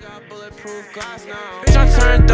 Bitch, I turned